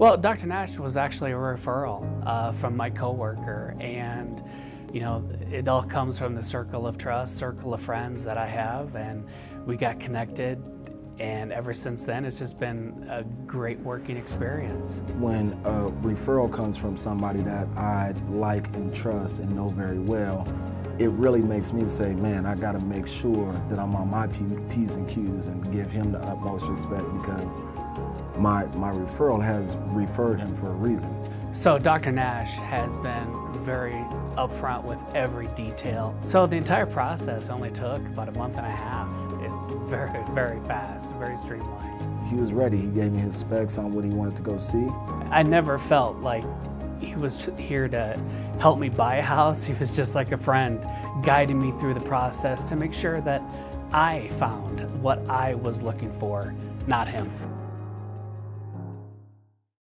Well, Dr. Nash was actually a referral uh, from my coworker, and you know, it all comes from the circle of trust, circle of friends that I have, and we got connected. And ever since then, it's just been a great working experience. When a referral comes from somebody that I like and trust and know very well, it really makes me say, man, I got to make sure that I'm on my P's and Q's and give him the utmost respect because my, my referral has referred him for a reason. So Dr. Nash has been very upfront with every detail. So the entire process only took about a month and a half. It's very, very fast, very streamlined. He was ready. He gave me his specs on what he wanted to go see. I never felt like he was here to help me buy a house. He was just like a friend guiding me through the process to make sure that I found what I was looking for, not him.